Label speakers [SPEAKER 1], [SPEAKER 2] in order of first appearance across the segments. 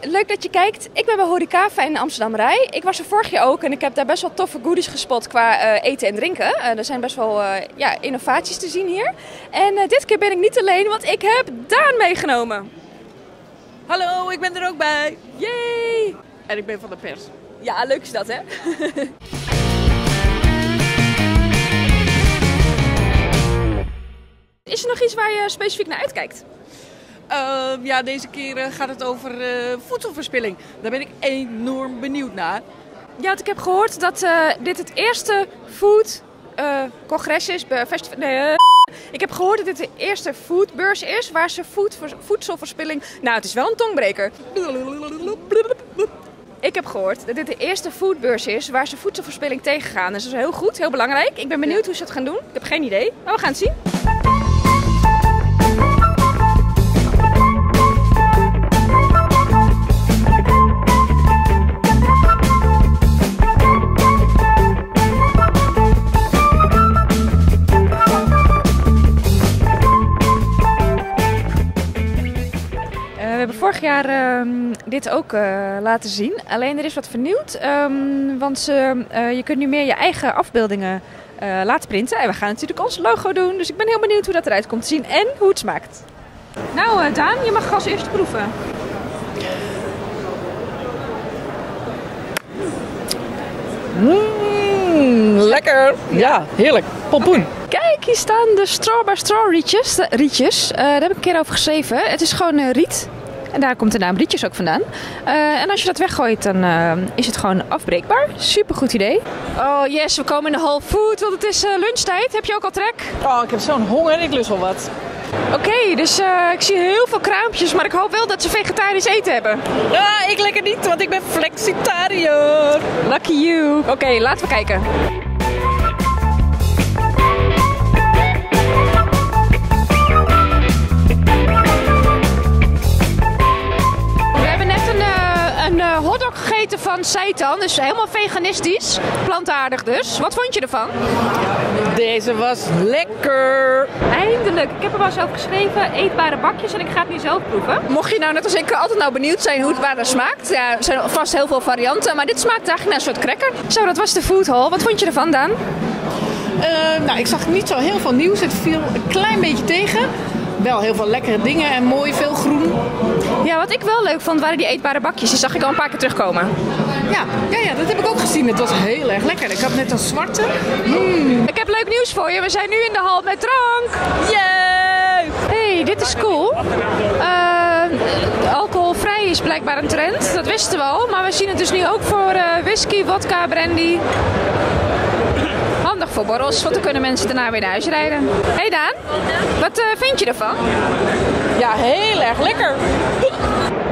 [SPEAKER 1] leuk dat je kijkt. Ik ben bij Horecava in Amsterdam Rij. Ik was er vorig jaar ook en ik heb daar best wel toffe goodies gespot qua eh, eten en drinken. Eh, er zijn best wel eh, ja, innovaties te zien hier. En dit keer ben ik niet alleen, want ik heb Daan meegenomen.
[SPEAKER 2] Hallo, ik ben er ook bij.
[SPEAKER 1] Yay!
[SPEAKER 2] En ik ben van de pers.
[SPEAKER 1] Ja, leuk is dat hè? is er nog iets waar je specifiek naar uitkijkt?
[SPEAKER 2] Ehm, ja, deze keer eh, gaat het over eh, voedselverspilling. Daar ben ik enorm benieuwd naar.
[SPEAKER 1] Ja, want ik heb gehoord dat eh, dit het eerste food congres is. nee, ik heb gehoord dat dit de eerste foodbeurs is waar ze voed, voedselverspilling. Nou, het is wel een tongbreker. Ik heb gehoord dat dit de eerste foodbeurs is waar ze voedselverspilling tegengaan. Dus dat is heel goed, heel belangrijk. Ik ben benieuwd hoe ze het gaan doen. Ik heb geen idee, maar we gaan het zien. Vorig jaar ehm, dit ook eh, laten zien. Alleen er is wat vernieuwd. ehm, want ze, eh, je kunt nu meer je eigen afbeeldingen eh, laten printen. En we gaan natuurlijk ons logo doen. Dus ik ben heel benieuwd hoe dat eruit komt te zien en hoe het smaakt. Nou Daan, je mag als eerste proeven.
[SPEAKER 2] Mmm, lekker. Ja, heerlijk. Pompoen.
[SPEAKER 1] Kijk, hier staan de straw by straw rietjes. De rietjes. Daar heb ik een keer over geschreven. Het is gewoon eh, riet. En daar komt de naam rietjes ook vandaan. Eh, en als je dat weggooit, dan eh, is het gewoon afbreekbaar. Super goed idee. Oh yes, we komen in de Whole Food, want het is eh, lunchtijd. Heb je ook al trek?
[SPEAKER 2] Oh, ik heb zo'n honger. Ik lust wel wat.
[SPEAKER 1] Oké, dus eh, ik zie heel veel kraampjes, maar ik hoop wel dat ze vegetarisch eten hebben.
[SPEAKER 2] Ja, ik lekker niet, want ik ben flexitariër.
[SPEAKER 1] Lucky you. Oké, laten we kijken. Van Seitan, dus helemaal veganistisch. Plantaardig dus. Wat vond je ervan?
[SPEAKER 2] Deze was lekker.
[SPEAKER 1] Eindelijk. Ik heb er wel zelf geschreven, eetbare bakjes en ik ga het nu zelf proeven. Mocht je nou net als ik altijd nou benieuwd zijn hoe het waar dat smaakt. Ja, er zijn vast heel veel varianten, maar dit smaakt eigenlijk naar een soort cracker. Zo, dat was de food hall. Wat vond je ervan, Daan?
[SPEAKER 2] Eh, nou, ik zag niet zo heel veel nieuws. Het viel een klein beetje tegen. Wel heel veel lekkere dingen en mooi, veel groen.
[SPEAKER 1] Ja, wat ik wel leuk vond waren die eetbare bakjes. Die zag ik al een paar keer terugkomen.
[SPEAKER 2] Ja, ja, ja, dat heb ik ook gezien. Het was heel erg lekker. Ik had net een zwarte. Mm.
[SPEAKER 1] Ik heb leuk nieuws voor je. We zijn nu in de hal met drank.
[SPEAKER 2] Yay!
[SPEAKER 1] hey, dit is cool. Eh, alcoholvrij is blijkbaar een trend. Dat wisten we al. Maar we zien het dus nu ook voor eh, whisky, vodka, brandy. Handig voor borrels, want dan kunnen mensen daarna weer naar huis rijden. hey Daan, wat eh, vind je ervan?
[SPEAKER 2] Ja, heel erg lekker.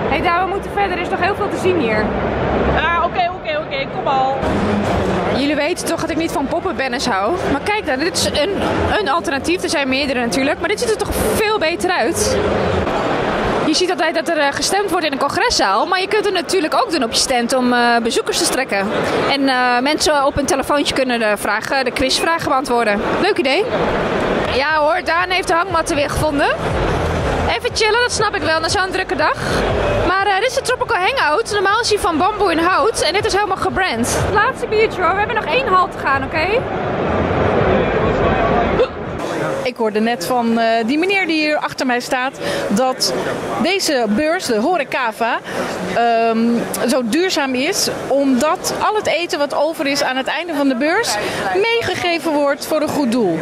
[SPEAKER 1] hey Daan, we moeten verder. Er is nog heel veel te zien hier.
[SPEAKER 2] Ah,
[SPEAKER 1] Jullie weten toch dat ik niet van poppenbanners hou. Maar kijk dan, dit is een, een alternatief. Er zijn meerdere natuurlijk. Maar dit ziet er toch veel beter uit. Je ziet altijd dat er eh, gestemd wordt in een congreszaal. Maar je kunt het natuurlijk ook doen op je stand om eh, bezoekers te strekken. En eh, mensen op een telefoontje kunnen de, vragen, de quizvragen beantwoorden. Leuk idee. Ja hoor, Daan heeft de hangmatten weer gevonden. Even chillen, dat snap ik wel na zo'n drukke dag. Dit is de Tropical Hangout. Normaal is hij van bamboe en hout. En dit is helemaal gebrand. Laatste biertje hoor. We hebben nog één hal te gaan, oké?
[SPEAKER 2] Ik hoorde net van eh, die meneer die hier achter mij staat dat deze beurs, de Horecava, ehm, zo duurzaam is omdat al het eten wat over is aan het einde van de beurs meegegeven wordt voor een goed doel.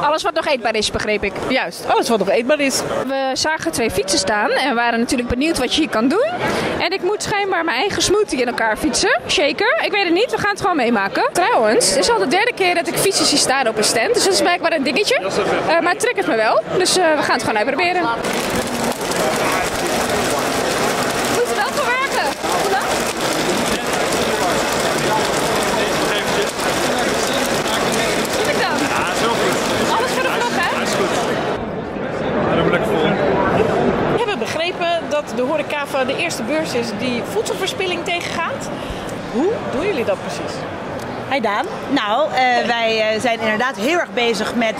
[SPEAKER 1] Alles wat nog eetbaar is, begreep ik.
[SPEAKER 2] Juist, alles wat nog eetbaar is.
[SPEAKER 1] We zagen twee fietsen staan en waren natuurlijk benieuwd wat je hier kan doen. En ik moet schijnbaar mijn eigen smoothie in elkaar fietsen. Shaker, ik weet het niet, we gaan het gewoon meemaken. Trouwens, het is al de derde keer dat ik fietsen zie staan op een stand. Dus dat is blijkbaar een dingetje. Eh, maar het triggert me wel. Dus eh, we gaan het gewoon uitproberen. Moet er wel voor werken. Hoe dan? Doe ik dan?
[SPEAKER 3] Ja, zo goed.
[SPEAKER 1] Alles voor de vlog, hè?
[SPEAKER 3] Dat is goed. Ja, dan ben ik vol.
[SPEAKER 2] We hebben begrepen dat de Horecava de eerste beurs is die voedselverspilling tegengaat. Hoe doen jullie dat precies?
[SPEAKER 4] Hi Daan. Nou, eh, wij eh, zijn inderdaad heel erg bezig met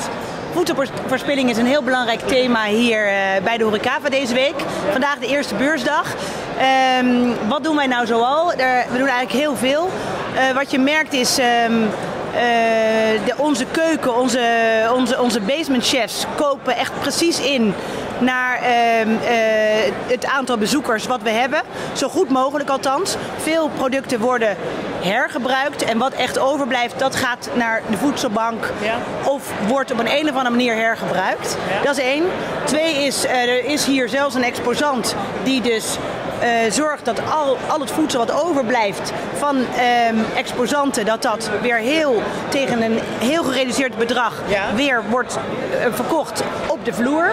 [SPEAKER 4] voedselverspilling is een heel belangrijk thema hier eh, bij de Horecava deze week. Vandaag de eerste beursdag. Ehm, wat doen wij nou zoal? We doen eigenlijk heel veel. Wat je merkt is... ehm, eh, de, onze keuken, onze, onze, onze basement chefs kopen echt precies in naar ehm, eh, het aantal bezoekers wat we hebben. Zo goed mogelijk althans. Veel producten worden hergebruikt en wat echt overblijft, dat gaat naar de voedselbank
[SPEAKER 2] Ja.
[SPEAKER 4] of wordt op een, een of andere manier hergebruikt. Dat is één. Twee is, eh, er is hier zelfs een exposant die dus eh, zorgt dat al, al het voedsel wat overblijft van ehm, exposanten, dat dat weer heel tegen een heel gereduceerd bedrag
[SPEAKER 2] Ja.
[SPEAKER 4] weer wordt eh, verkocht op de vloer.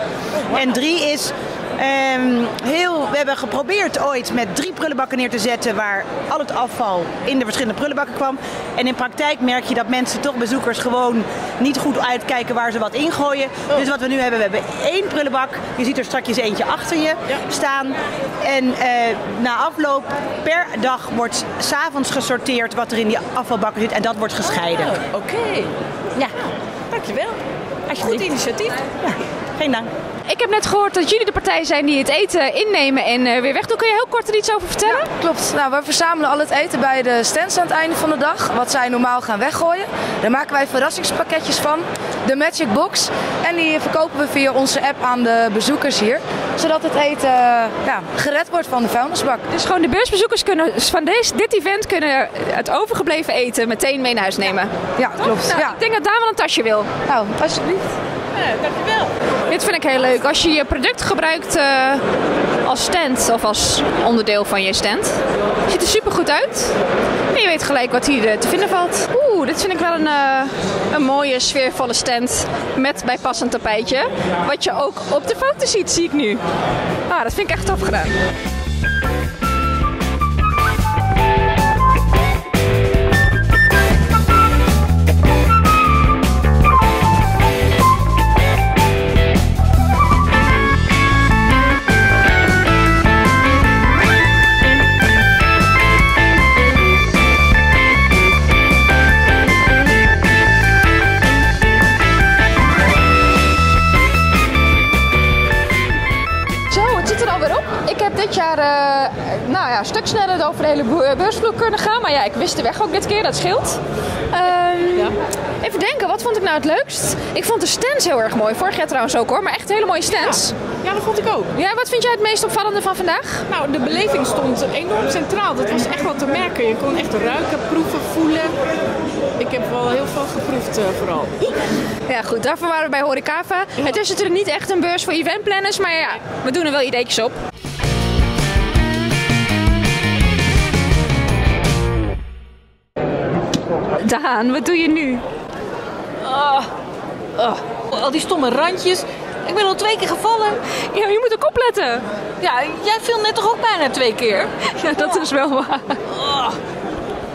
[SPEAKER 4] En drie is. Ehm, heel, we hebben geprobeerd ooit met drie prullenbakken neer te zetten waar al het afval in de verschillende prullenbakken kwam. En in praktijk merk je dat mensen toch bezoekers gewoon niet goed uitkijken waar ze wat ingooien. Dus wat we nu hebben, we hebben één prullenbak. Je ziet er straks eentje achter je staan. En eh, na afloop per dag wordt s'avonds gesorteerd wat er in die afvalbakken zit en dat wordt gescheiden.
[SPEAKER 2] Oh, Oké.
[SPEAKER 4] Ja,
[SPEAKER 2] Dankjewel. Goed initiatief.
[SPEAKER 4] geen dank.
[SPEAKER 1] Ik heb net gehoord dat jullie de partij zijn die het eten innemen en eh, weer wegdoen. Kun je heel kort er iets over vertellen?
[SPEAKER 5] Klopt. Nou, we verzamelen al het eten bij de stands aan het einde van de dag. Wat zij normaal gaan weggooien. Daar maken wij verrassingspakketjes van. De Magic Box. En die verkopen we via onze app aan de bezoekers hier. Zodat het eten eh, ja, gered wordt van de vuilnisbak.
[SPEAKER 1] Dus gewoon de beursbezoekers kunnen van deze, dit event kunnen het overgebleven eten meteen mee naar huis nemen.
[SPEAKER 5] Ja, klopt.
[SPEAKER 1] Nou,
[SPEAKER 5] Ja.
[SPEAKER 1] Ik denk dat Daan wel een tasje wil.
[SPEAKER 5] Nou, alsjeblieft.
[SPEAKER 2] dankjewel.
[SPEAKER 1] Dit vind ik heel leuk. Als je je product gebruikt eh, als stand of als onderdeel van je stand. Ziet er super goed uit. En je weet gelijk wat hier eh, te vinden valt. Oeh, dit vind ik wel een, eh, een mooie sfeervolle stand. Met bijpassend tapijtje. Wat je ook op de foto ziet, zie ik nu. Ah, dat vind ik echt tof gedaan. Sneller over de hele bo- beursvloer kunnen gaan. Maar ja, ik wist de weg ook dit keer, dat scheelt. Ehm, Even denken, wat vond ik nou het leukst? Ik vond de stands heel erg mooi. Vorig jaar trouwens ook hoor, maar echt hele mooie stands.
[SPEAKER 2] Ja, dat vond ik ook.
[SPEAKER 1] Ja, wat vind jij het meest opvallende van vandaag?
[SPEAKER 2] Nou, de beleving stond enorm centraal. Dat was echt wat te merken. Je kon echt ruiken, proeven, voelen. Ik heb wel heel veel geproefd eh, vooral.
[SPEAKER 1] Ja goed, daarvoor waren we bij Horecava. Het is natuurlijk niet echt een beurs voor eventplanners, maar ja, we doen er wel ideetjes op. Daan, wat doe je nu?
[SPEAKER 2] Oh, al die stomme randjes. Ik ben al twee keer gevallen.
[SPEAKER 1] Ja, je moet ook opletten.
[SPEAKER 2] Ja, jij viel net toch ook bijna twee keer?
[SPEAKER 1] Ja, dat is wel waar.
[SPEAKER 2] Oh,